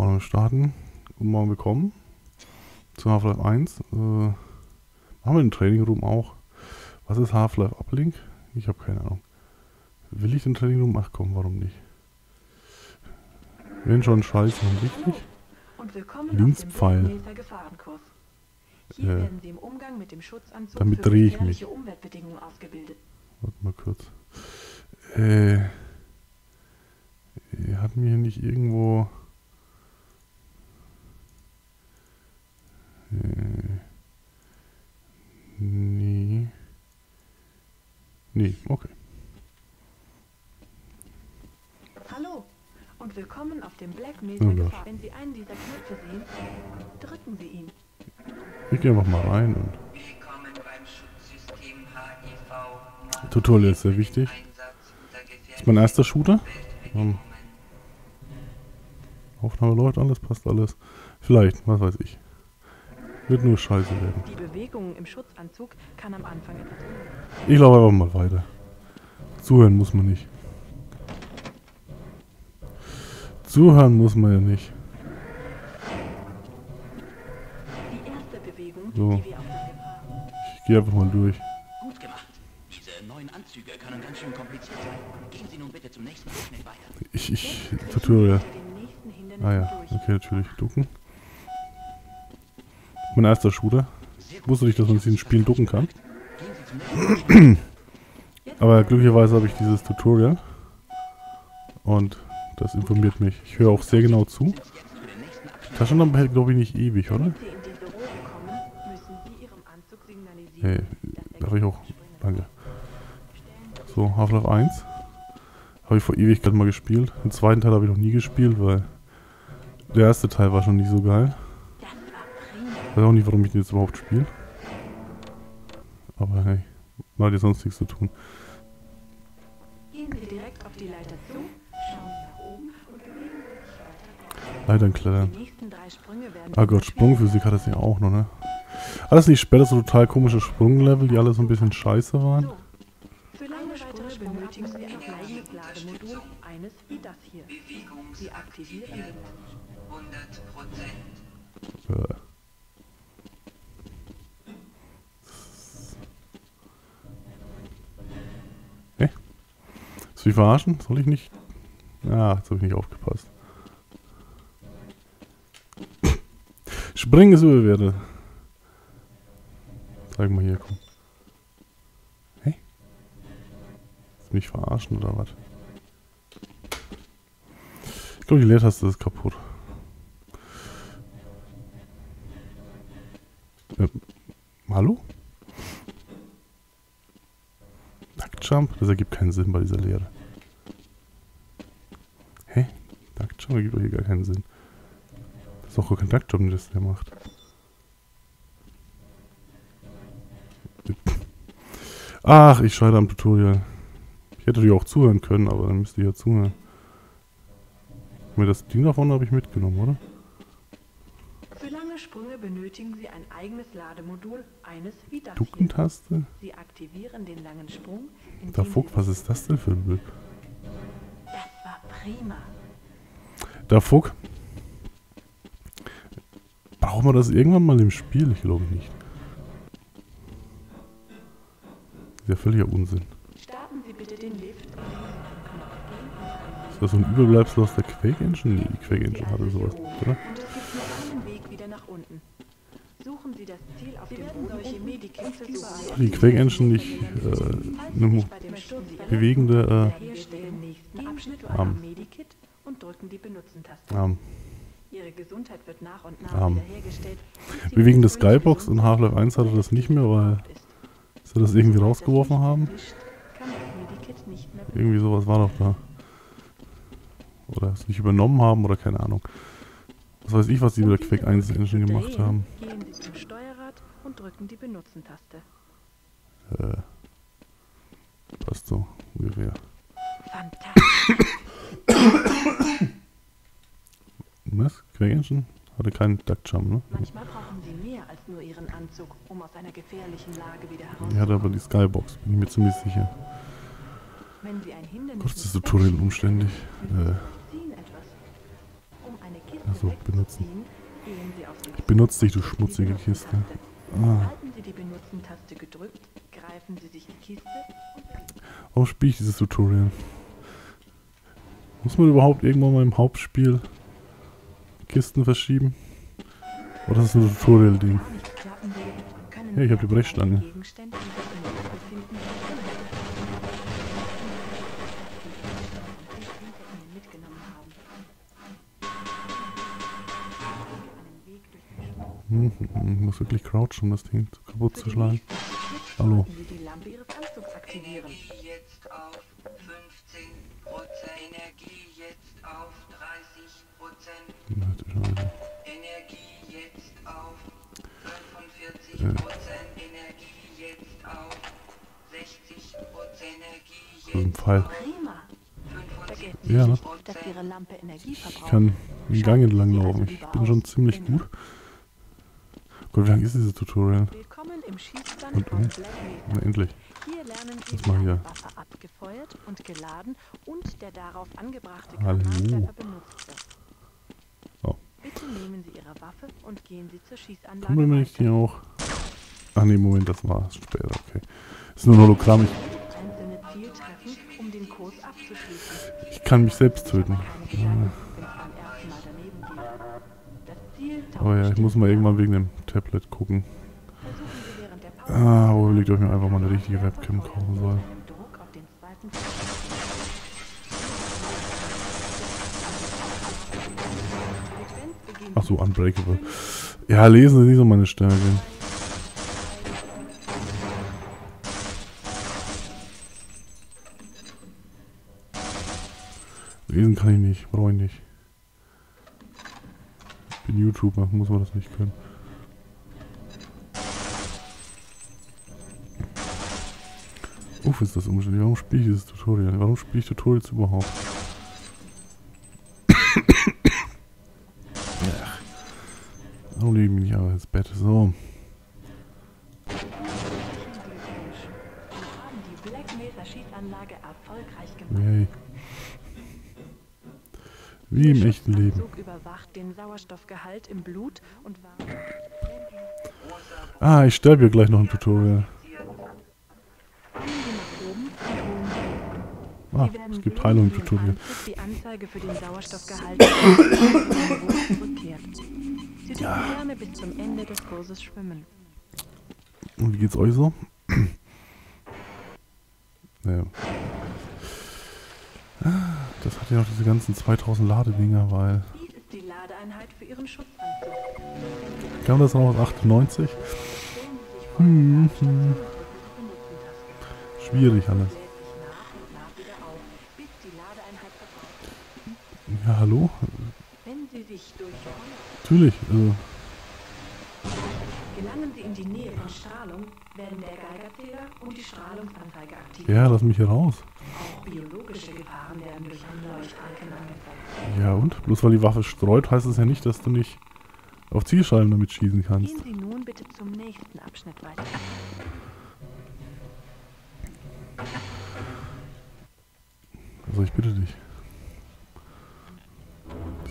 Wir starten? Guten Morgen, willkommen zu Half-Life 1. Äh, haben wir den Training Room auch? Was ist Half-Life Uplink? Ich habe keine Ahnung. Will ich den Training Room? Ach komm, warum nicht? Wenn schon scheiße und wichtig. Und willkommen Linspfeil. Äh, werden Sie im Umgang mit dem Schutzanzug damit drehe ich ausgebildet. Warte mal kurz. Äh. wir hier nicht irgendwo. Nee. Nee, okay. Hallo und willkommen auf dem Black Mesa Oh. Gefahr. Wenn Sie einen dieser Knöpfe sehen, drücken Sie ihn. Ich gehe einfach mal rein und. Willkommen beim Schutzsystem HIV. Tutorial ist sehr wichtig. Unter Ist mein erster Shooter. Gefährdungsbedingungen. Aufnahme läuft alles, passt alles. Vielleicht, was weiß ich. Wird nur scheiße werden. Die Bewegung im Schutzanzug kann am Anfang Ich laufe einfach mal weiter. Zuhören muss man nicht. Zuhören muss man ja nicht. Die erste Bewegung, So. Ich gehe einfach mal durch. Gut gemacht. Diese neuen Anzüge können ganz schön kompliziert sein. Gehen Sie nun bitte zum nächsten weiter. Ich, ich, Tutorial. Ah ja, durch. okay, natürlich. Ducken. Mein erster Shooter. Ich wusste nicht, dass man sich in Spielen ducken kann. Aber glücklicherweise habe ich dieses Tutorial. Und das informiert mich. Ich höre auch sehr genau zu. Taschenlampe hält, glaube ich, nicht ewig, oder? Hey, darf ich auch? Danke. So, Half-Life 1. Habe ich vor Ewigkeit mal gespielt. Den zweiten Teil habe ich noch nie gespielt, weil der erste Teil war schon nicht so geil. Ich weiß auch nicht, warum ich den jetzt überhaupt spiele. Aber hey, man hat ja sonst nichts zu tun. Gehen Sie direkt auf die Leiter zu, schauen Sie nach oben und bewegen sich weiter. Leitern klettern. Ah Gott, Sprungphysik hat das ja auch noch, ne? Hat das nicht später so total komische Sprunglevel, die alle so ein bisschen scheiße waren? Für lange Sprünge benötigen Sie ein eigenes Lademodul, eines wie das hier. Sie aktivieren den 100 Soll ich verarschen? Soll ich nicht? Ah, jetzt habe ich nicht aufgepasst. Springen ist überwertet. Zeig mal hier, komm. Hä? Willst du mich verarschen oder was? Ich glaube, die Leertaste ist kaputt. Äh, hallo? Duckjump? Das ergibt keinen Sinn bei dieser Lehre. Duckjump ergibt doch hier gar keinen Sinn. Das ist doch kein Duckjump, das der macht. Ach, ich scheide am Tutorial. Ich hätte natürlich auch zuhören können, aber dann müsste ich ja zuhören. Mir das Ding davon habe ich mitgenommen, oder? Für lange Sprünge benötigen Sie ein eigenes Lademodul, eines wie das. Duckentaste? Sie aktivieren den langen Sprung, Da Fuck, was ist das denn für ein Bild? Das war prima. Da Fuck. Brauchen wir das irgendwann mal im Spiel? Ich glaube nicht. Das ist ja völliger Unsinn. Starten Sie bitte den Lift. Ist das so ein Überbleibsel aus der Quake Engine? Nee, die Quake Engine hatte sowas, oder? Und es gibt nur einen Weg wieder nach unten. Suchen Sie das Ziel auf dem Boden solche Medikits überall. Die Quake Engine nicht äh, eine bewegende Abschnitt Arm. Und drücken die Benutzen-Taste. ähm, Ihre Gesundheit wird nach und nach Arm. wiederhergestellt. sie bewegende ursprüngliche Skybox und Half-Life 1 hatte das nicht mehr, weil sie das irgendwie rausgeworfen haben. Irgendwie sowas war doch da. Oder es nicht übernommen haben oder keine Ahnung. Was weiß ich, was die Um mit der Quake 1 Logik Engine gemacht haben. Gehen Sie zum Steuerrad und drücken die Benutzen-Taste. Äh, passt so ungefähr. Fantastisch. Was? Engine? Hatte keinen Duckjump, ne? Manchmal brauchen Sie mehr als nur Ihren Anzug, um aus einer gefährlichen Lage wieder Die hatte aber herauszukommen. die Skybox, bin ich mir ziemlich sicher. Wenn Sie ein Hindernis Gott, ist das nicht Tutorial wegstecken umständlich. Äh, ziehen etwas. Um eine Kiste das so, benutzen. Ich benutze dich, du schmutzige Kiste. Ah, warum spiele ich dieses Tutorial? Muss man überhaupt irgendwann mal im Hauptspiel Kisten verschieben? Oder ist das ein Tutorial-Ding? Hey, ich hab die Brechstange. Schmutz. Hm, hm, ich muss wirklich crouchen, um das Ding kaputt zu schlagen. Hallo. Anzugs aktivieren. Jetzt auf 15 Energie jetzt auf 30 Scheiße. Energie jetzt auf 45 Äh. Energie jetzt auf 60 Energie. Prima. Vergessen Sie Ja, ne? nicht, dass Ihre Lampe Energie Ich kann den Gang entlang laufen. Ich bin schon ziemlich gut. Gott, wie lang ist dieses Tutorial? Willkommen im Schießstand Und, Black Na, endlich. Hier lernen Sie, Was wie mach ich eine hier? Waffe abgefeuert und geladen und der darauf angebrachte. Granatwerfer benutzt wird. Oh. Bitte nehmen Sie Ihre Waffe und gehen Sie zur Schießanlage Können weiter. hier auch... Ach nee, Moment, das war später, okay. Ist nur ein Hologramm. Ich, ich kann mich selbst töten. Taucht Aber ja, ich muss mal irgendwann wegen dem Tablet gucken. Versuchen Sie während der Pause Ah, wo überlegt, ob ich mir einfach mal eine richtige Webcam kaufen soll. Ach so, Unbreakable. Ja, lesen ist nicht so meine Stärke. Lesen kann ich nicht, brauche ich nicht. Ich bin YouTuber, muss man das nicht können. Ist das umständlich. Warum spiele ich dieses Tutorial? Warum spiele ich Tutorials überhaupt? Ach. Warum lege ich mich nicht aber ins Bett? So. Yay. Wie im echten Leben. Ah, ich sterbe hier gleich noch im Tutorial. Ah, es gibt Heilung Tutorial. Anzug Die Anzeige für den Sauerstoffgehalt. Sie gerne bis zum Ende des Kurses schwimmen. Und wie geht's euch so? naja. Das hat ja noch diese ganzen 2000 Ladedinger, weil... Dies ist die Ladeeinheit für Ihren Schutzanzug. Kam das noch aus 98? Stellen Sie sich vor, Hm, hm. Schwierig alles. Lädt sich nach und nach wieder auf, bis die Ladeeinheit verbraucht ist. Ja, hallo? Wenn Sie sich durch Natürlich. Also, Gelangen Sie in die Nähe von Strahlung, werden der Geigerzähler und die Strahlungsanzeige aktiv. ja, lass mich hier raus. Auch biologische Gefahren werden durch Leuchtbalken angezeigt. Ja und? Bloß weil die Waffe streut, heißt es ja nicht, dass du nicht auf Zielscheiben damit schießen kannst. Gehen Sie nun bitte zum nächsten Abschnitt weiter. Also ich bitte dich.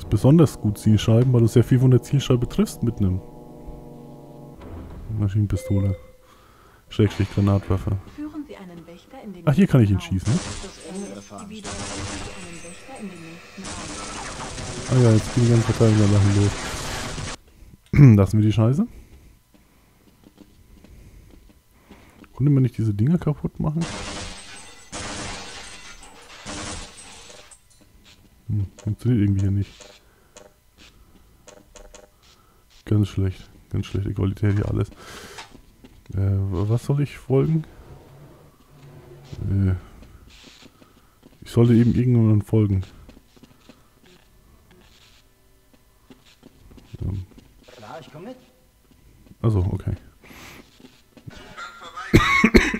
Besonders gut Zielscheiben, weil du sehr viel von der Zielscheibe triffst mit einem Maschinenpistole. Schrägstrich Granatwaffe. Ach, hier kann ich ihn schießen. Ah ja, jetzt gehen die ganzen Verteidiger-Sachen los. Lassen wir die Scheiße. Konnte man nicht diese Dinger kaputt machen? Hm, funktioniert irgendwie hier nicht. Ganz schlecht. Ganz schlechte Qualität hier alles. Äh, was soll ich folgen? Äh, ich sollte eben irgendjemandem folgen. Ähm, Klar, ich komme mit. also, okay.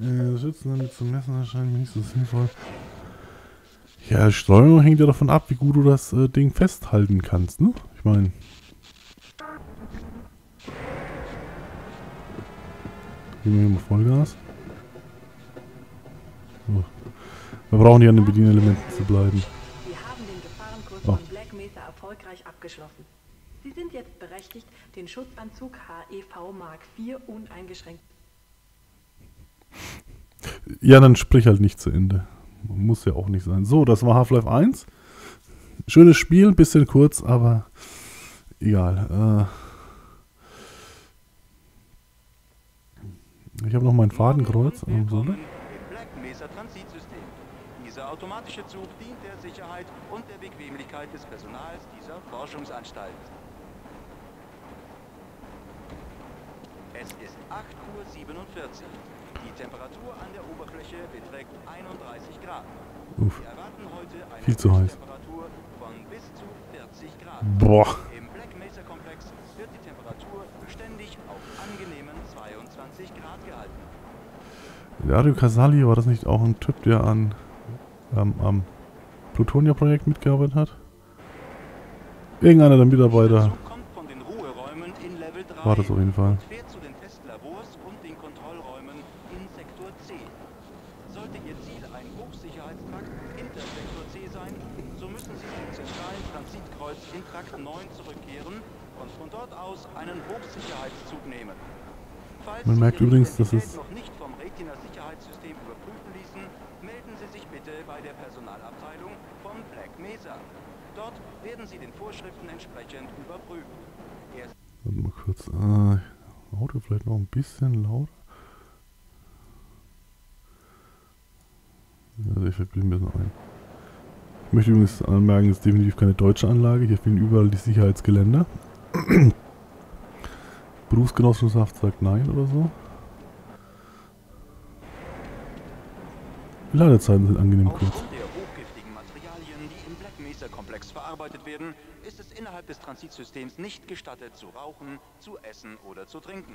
Äh, Schützen damit zu messen erscheint mir nicht so sinnvoll. Ja, Streuung hängt ja davon ab, wie gut du das äh, Ding festhalten kannst, ne? Ich meine. Geben wir hier mal Vollgas. So. Wir brauchen hier an den Bedienelementen zu bleiben. Sie haben den Gefahrenkurs Oh. von Black Mesa erfolgreich abgeschlossen. Sie sind jetzt berechtigt, den Schutzanzug HEV Mark IV uneingeschränkt Ja, dann sprich halt nicht zu Ende. Muss ja auch nicht sein. So, das war Half-Life 1. Schönes Spiel, bisschen kurz, aber egal. Äh ich habe noch mein Fadenkreuz. Willkommen Black Mesa Transitsystem. Dieser automatische Zug dient der Sicherheit und der Bequemlichkeit des Personals dieser Forschungsanstalt. Es ist 8.47 Uhr. Die Temperatur an der Oberfläche beträgt 31 Grad. Uff. Wir erwarten heute eine Viel zu heiß. Temperatur von bis zu 40 Grad. Boah. Im Black Mesa Komplex wird die Temperatur beständig auf angenehmen 22 Grad gehalten. Dario Casali, war das nicht auch ein Typ, der an ähm, am Plutonia-Projekt mitgearbeitet hat? Irgendeiner der Mitarbeiter Zug kommt von den Ruheräumen in Level 3 war das auf jeden Fall. und fährt zu den Testlabors und den Kontrollräumen in Sektor C. Sollte Ihr Ziel ein Hochsicherheitstrakt hinter Sektor C sein, Sie zum zentralen Transitkreuz in Trakt 9 zurückkehren und von dort aus einen Hochsicherheitszug nehmen. Falls Man merkt übrigens, dass es- noch nicht vom Retina-Sicherheitssystem überprüfen ließen, melden Sie sich bitte bei der Personalabteilung von Black Mesa. Dort werden Sie den Vorschriften entsprechend überprüft. Erst Warte mal kurz. Äh, Auto vielleicht noch ein bisschen lauter. Also ich mir das noch ein. Ich möchte übrigens anmerken, es ist definitiv keine deutsche Anlage. Hier fehlen überall die Sicherheitsgeländer. Berufsgenossenschaft sagt nein oder so. Die Ladezeiten sind angenehm kurz. Aufgrund der hochgiftigen Materialien, die im Black Mesa-Komplex verarbeitet werden, ist es innerhalb des Transitsystems nicht gestattet, zu rauchen, zu essen oder zu trinken.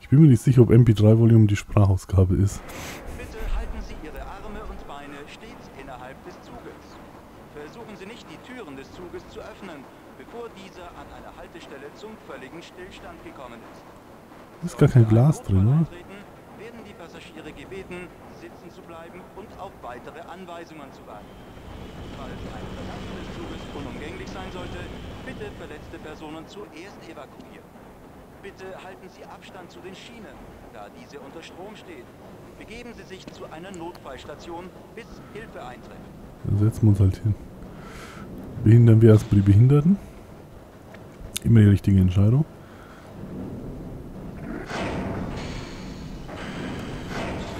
Ich bin mir nicht sicher, ob MP3-Volume die Sprachausgabe ist. Bitte halten Sie Ihre Arme und Beine stets innerhalb des Zuges. Versuchen Sie nicht, die Türen des Zuges zu öffnen, bevor dieser an einer Haltestelle zum völligen Stillstand gekommen ist. Ist gar kein Glas drin, eintreten, werden die Passagiere gebeten, sitzen zu bleiben und auf weitere Anweisungen zu warten. Falls ein Verlassen des Zuges unumgänglich sein sollte, bitte verletzte Personen zuerst evakuieren. Bitte halten Sie Abstand zu den Schienen, da diese unter Strom stehen. Begeben Sie sich zu einer Notfallstation, bis Hilfe eintrifft. Dann setzen wir uns halt hin. Behindern wir erstmal die Behinderten. Immer die richtige Entscheidung.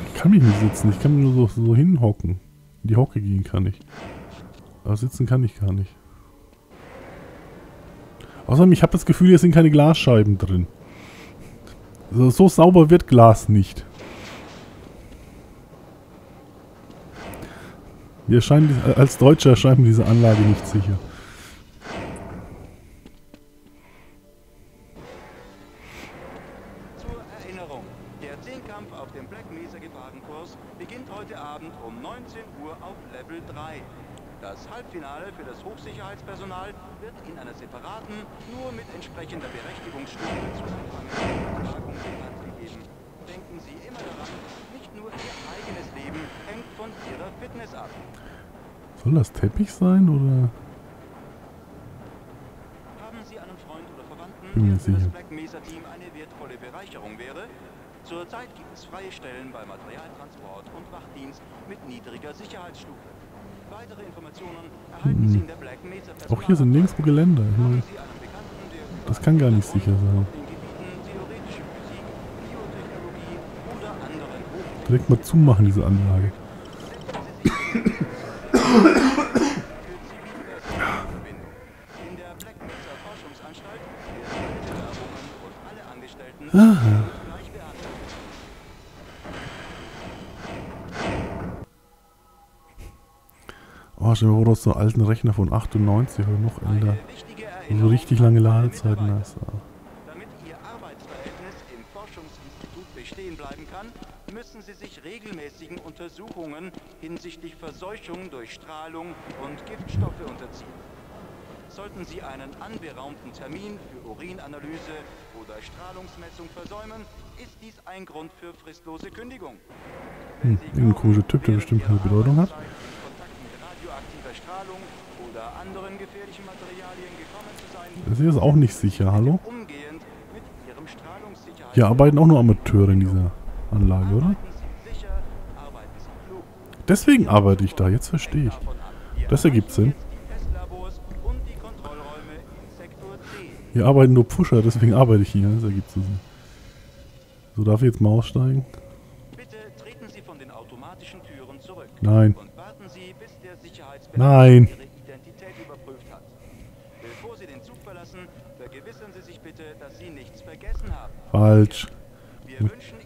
Ich kann mich nicht sitzen, ich kann nur so, so hinhocken. In die Hocke gehen kann ich. Aber sitzen kann ich gar nicht. Außerdem, ich habe das Gefühl, hier sind keine Glasscheiben drin. So, so sauber wird Glas nicht. Wir erscheinen, als Deutscher erscheint mir diese Anlage nicht sicher. Soll das Teppich sein oder? Haben Sie einen Freund oder Verwandten, Bin mir der für das sicher. Black Mesa Team eine wertvolle Bereicherung wäre? Zurzeit gibt es freie Stellen bei Materialtransport und Wachdienst mit niedriger Sicherheitsstufe. Weitere Informationen erhalten Sie in der Black Mesa Hm. Auch hier sind nirgendwo Geländer. Ich meine, Das kann gar nicht sicher sein. direkt mal zumachen, diese Anlage. Behandelt. Oh, du hast so alten Rechner von 98 oder noch älter. So richtig an lange Ladezeiten. Ah. Damit Ihr Arbeitsverhältnis im Forschungsinstitut bestehen bleiben kann, müssen Sie sich regelmäßigen Untersuchungen hinsichtlich Verseuchung durch Strahlung und Giftstoffe unterziehen. Sollten Sie einen anberaumten Termin für Urinanalyse oder Strahlungsmessung versäumen, ist dies ein Grund für fristlose Kündigung. Hm, irgendein komischer Typ, der bestimmt keine Bedeutung hat. Das hier ist auch nicht sicher, hallo? Hier arbeiten auch nur Amateure in dieser Anlage, oder? Deswegen arbeite ich da, jetzt verstehe ich. Das ergibt Sinn. Hier arbeiten nur Pusher, deswegen arbeite ich hier, das ergibt so Sinn. So, darf ich jetzt mal aussteigen? Bitte treten Sie von den automatischen Türen zurück. Nein. Und warten Sie, bis der Sicherheitsbeamte Nein. Verlassen, vergewissern Sie sich bitte, dass Sie nichts vergessen haben. Falsch. Wir wünschen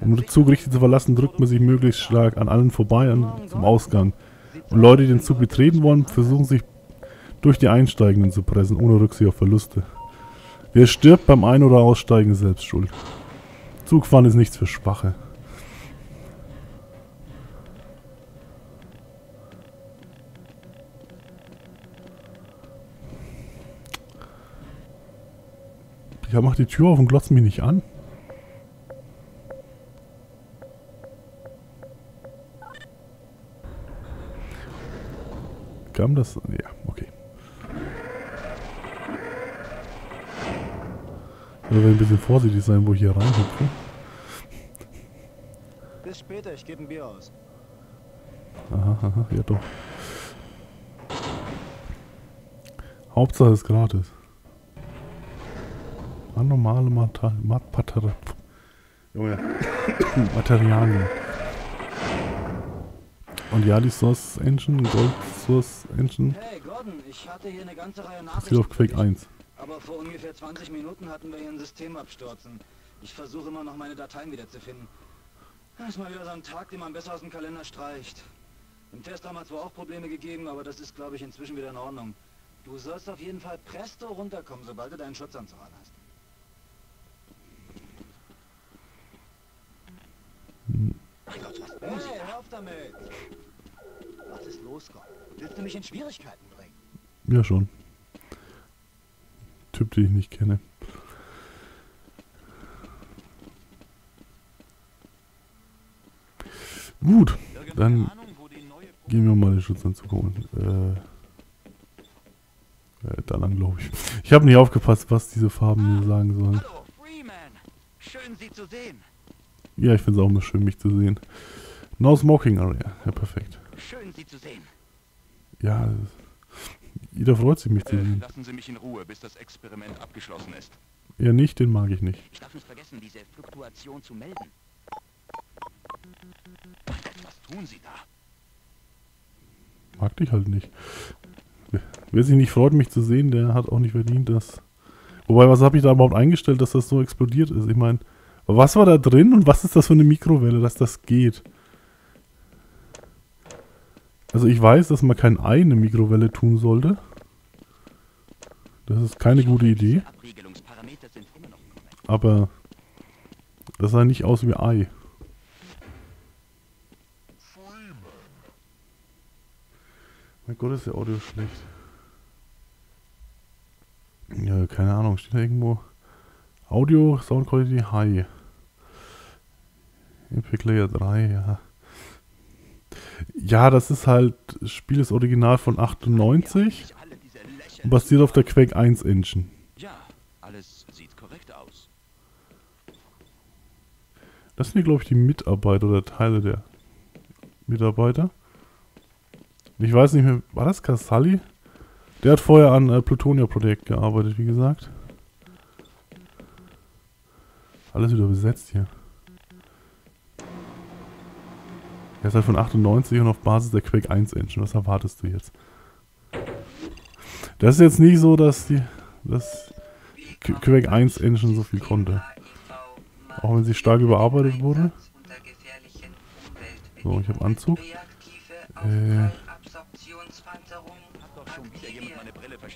Um den Zug richtig zu verlassen, drückt man sich möglichst stark an allen vorbei an, zum Ausgang. Und Leute, die den Zug betreten wollen, versuchen sich durch die Einsteigenden zu pressen, ohne Rücksicht auf Verluste. Wer stirbt beim Ein- oder Aussteigen, selbst schuld. Zugfahren ist nichts für Schwache. Ja, mach die Tür auf und glotzt mich nicht an. Kam das? Ja, okay. Ich will ein bisschen vorsichtig sein, wo ich hier reinhüpfe. Bis später, ich gebe ein Bier aus. Aha, aha, ja doch. Hauptsache ist gratis. Ah, normale Mata Mat Junge. Materialien. Und ja, die Source Engine, Gold Source Engine, Hey Gordon, ich hatte hier eine ganze Reihe passiert auf Nachrichten. Quake 1. Aber vor ungefähr 20 Minuten hatten wir hier ein Systemabsturzen. Ich versuche immer noch meine Dateien wiederzufinden. Das ist mal wieder so ein Tag, den man besser aus dem Kalender streicht. Im Test haben wir zwar auch Probleme gegeben, aber das ist, glaube ich, inzwischen wieder in Ordnung. Du sollst auf jeden Fall presto runterkommen, sobald du deinen Schutzanzug an hast. Mein Gott, was tun Sie Hey, da? hör auf damit! Was ist los, Gordon? Willst du mich in Schwierigkeiten bringen? Ja, schon. Typ, den ich nicht kenne. Gut, dann Ahnung, wo die neue gehen wir mal den Schutzanzug holen. Äh, äh, da lang, glaube ich. Ich habe nicht aufgepasst, was diese Farben mir sagen sollen. Hallo, Freeman. Schön, Sie zu sehen. Ja, ich finde es auch immer schön, mich zu sehen. No Smoking Area. Ja, perfekt. Schön, Sie zu sehen. Ja, jeder freut sich, mich zu Äh, sehen. lassen Sie mich in Ruhe, bis das Experiment abgeschlossen ist. Ja, nicht, den mag ich nicht. Ich darf nicht vergessen, diese Fluktuation zu melden. Was tun Sie da? Mag dich halt nicht. Wer- Wer sich nicht freut, mich zu sehen, der hat auch nicht verdient, dass. Wobei, was habe ich da überhaupt eingestellt, dass das so explodiert ist? Ich meine, was war da drin und was ist das für eine Mikrowelle, dass das geht? Also ich weiß, dass man kein Ei in eine Mikrowelle tun sollte. Das ist keine gute Idee. Aber das sah nicht aus wie Ei. Mein Gott, ist der Audio schlecht. Ja, keine Ahnung, steht da irgendwo Audio, Sound Quality High. Epic Layer 3, ja. Ja, das ist halt, das Spiel ist original von 98 Nicht alle diese und basiert auf der Quake 1 Engine. Ja, alles sieht korrekt aus. Das sind hier, glaube ich, die Mitarbeiter oder Teile der Mitarbeiter. Ich weiß nicht mehr, war das Casali? Der hat vorher an äh, Plutonia-Projekt gearbeitet, wie gesagt. Alles wieder besetzt hier. Er ist halt von 98 und auf Basis der Quake 1 Engine. Was erwartest du jetzt? Das ist jetzt nicht so, dass die dass Qu- Quake 1 Engine so viel konnte. Auch wenn sie stark überarbeitet wurde. So, ich habe Anzug. Äh,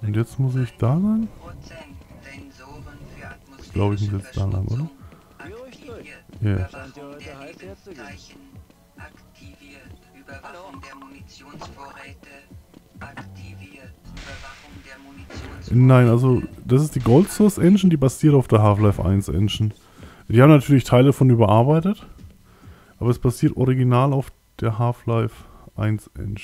und jetzt muss ich da lang? Ich glaube, ich muss jetzt da lang, oder? Ja. Scheint Aktiviert. Überwachung der Munitionsvorräte. Aktiviert. Überwachung der Munitionsvorräte. Nein, also das ist die Gold Source Engine, die basiert auf der Half-Life 1 Engine. Die haben natürlich Teile von überarbeitet. Aber es basiert original auf der Half-Life 1 Engine.